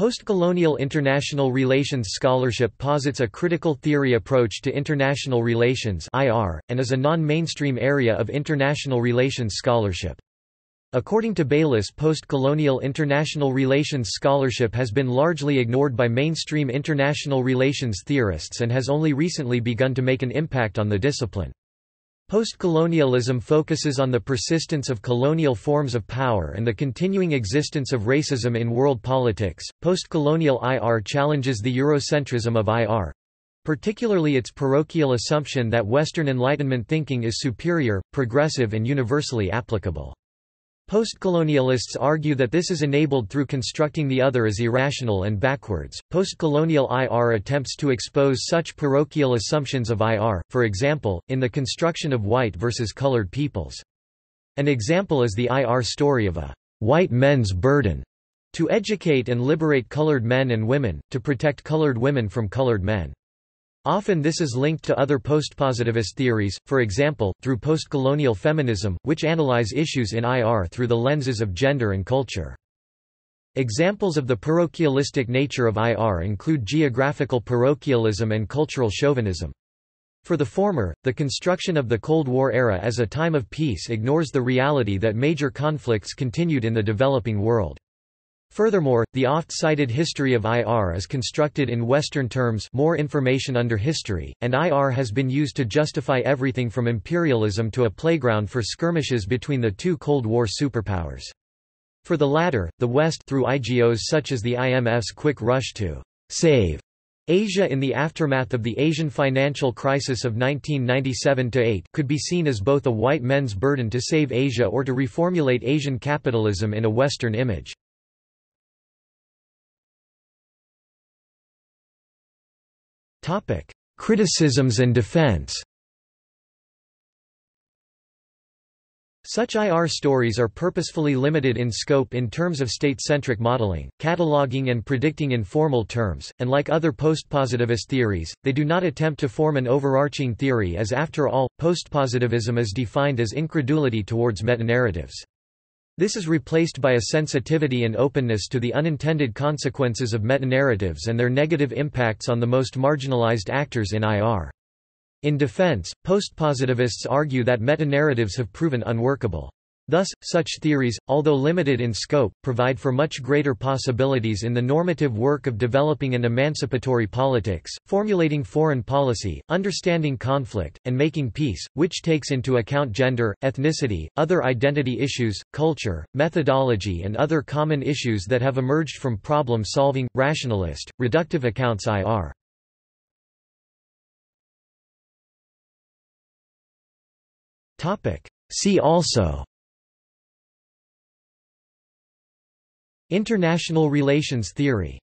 Postcolonial international relations scholarship posits a critical theory approach to international relations and is a non-mainstream area of international relations scholarship. According to Baylis post-colonial international relations scholarship has been largely ignored by mainstream international relations theorists and has only recently begun to make an impact on the discipline. Postcolonialism focuses on the persistence of colonial forms of power and the continuing existence of racism in world politics. Postcolonial IR challenges the Eurocentrism of IR particularly its parochial assumption that Western Enlightenment thinking is superior, progressive, and universally applicable. Postcolonialists argue that this is enabled through constructing the other as irrational and backwards. Postcolonial IR attempts to expose such parochial assumptions of IR, for example, in the construction of white versus colored peoples. An example is the IR story of a white men's burden to educate and liberate colored men and women, to protect colored women from colored men. Often this is linked to other postpositivist theories, for example, through postcolonial feminism, which analyze issues in IR through the lenses of gender and culture. Examples of the parochialistic nature of IR include geographical parochialism and cultural chauvinism. For the former, the construction of the Cold War era as a time of peace ignores the reality that major conflicts continued in the developing world. Furthermore, the oft-cited history of IR is constructed in Western terms more information under history, and IR has been used to justify everything from imperialism to a playground for skirmishes between the two Cold War superpowers. For the latter, the West through IGOs such as the IMF's quick rush to save Asia in the aftermath of the Asian financial crisis of 1997–8 could be seen as both a white men's burden to save Asia or to reformulate Asian capitalism in a Western image. Criticisms and defense Such IR stories are purposefully limited in scope in terms of state-centric modeling, cataloging and predicting in formal terms, and like other postpositivist theories, they do not attempt to form an overarching theory as after all, postpositivism is defined as incredulity towards metanarratives. This is replaced by a sensitivity and openness to the unintended consequences of metanarratives and their negative impacts on the most marginalized actors in IR. In defense, postpositivists argue that metanarratives have proven unworkable. Thus, such theories, although limited in scope, provide for much greater possibilities in the normative work of developing an emancipatory politics, formulating foreign policy, understanding conflict, and making peace, which takes into account gender, ethnicity, other identity issues, culture, methodology and other common issues that have emerged from problem-solving, rationalist, reductive accounts IR. See also International relations theory